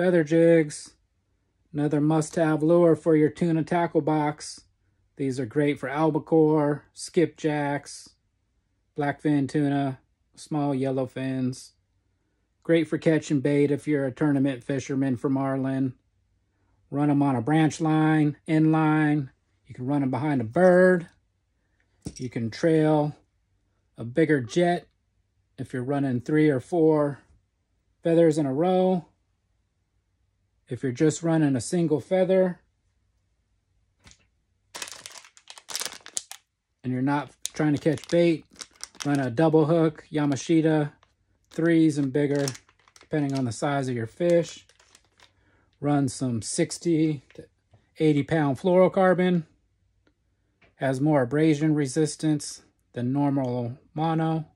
Feather jigs. Another must-have lure for your tuna tackle box. These are great for albacore, skipjacks, blackfin tuna, small yellow fins. Great for catching bait if you're a tournament fisherman for marlin. Run them on a branch line, end line. You can run them behind a bird. You can trail a bigger jet if you're running three or four feathers in a row. If you're just running a single feather and you're not trying to catch bait, run a double hook, Yamashita, threes and bigger, depending on the size of your fish. Run some 60 to 80 pound fluorocarbon. Has more abrasion resistance than normal mono.